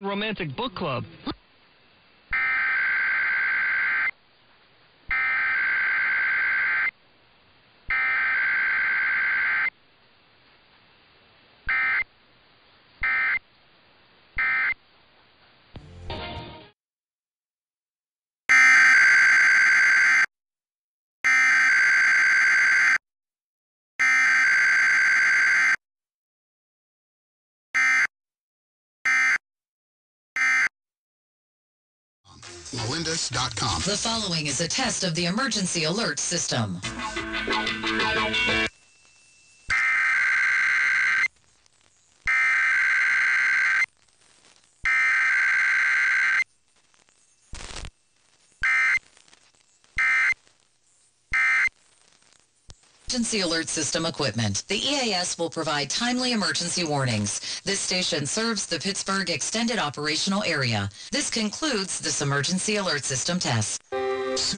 Romantic Book Club. The following is a test of the emergency alert system. Emergency alert system equipment. The EAS will provide timely emergency warnings. This station serves the Pittsburgh Extended Operational Area. This concludes this emergency alert system test.